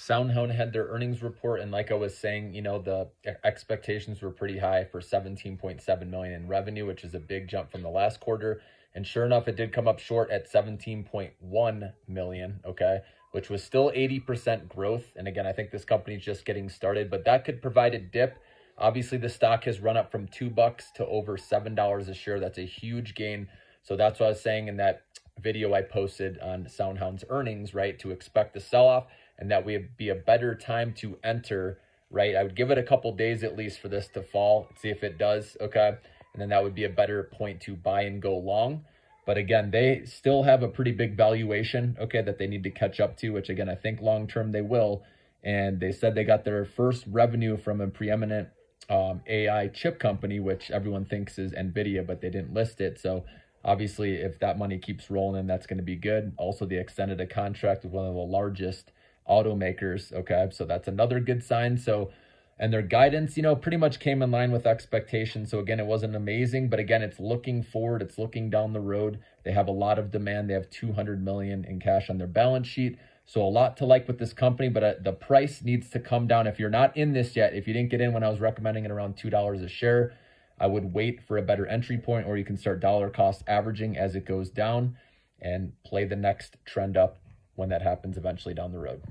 SoundHound had their earnings report, and like I was saying, you know, the expectations were pretty high for 17.7 million in revenue, which is a big jump from the last quarter. And sure enough, it did come up short at 17.1 million, okay, which was still 80% growth. And again, I think this company's just getting started, but that could provide a dip. Obviously, the stock has run up from two bucks to over seven dollars a share. That's a huge gain. So that's what I was saying in that video I posted on SoundHound's earnings, right? To expect the sell off and that would be a better time to enter, right? I would give it a couple days at least for this to fall, see if it does, okay? And then that would be a better point to buy and go long. But again, they still have a pretty big valuation, okay, that they need to catch up to, which again, I think long term they will. And they said they got their first revenue from a preeminent um, AI chip company, which everyone thinks is NVIDIA, but they didn't list it. So obviously, if that money keeps rolling in, that's going to be good. Also, they extended a contract with one of the largest automakers. Okay. So that's another good sign. So, and their guidance, you know, pretty much came in line with expectations. So again, it wasn't amazing, but again, it's looking forward, it's looking down the road. They have a lot of demand. They have 200 million in cash on their balance sheet. So a lot to like with this company, but uh, the price needs to come down. If you're not in this yet, if you didn't get in when I was recommending it around $2 a share, I would wait for a better entry point or you can start dollar cost averaging as it goes down and play the next trend up when that happens eventually down the road.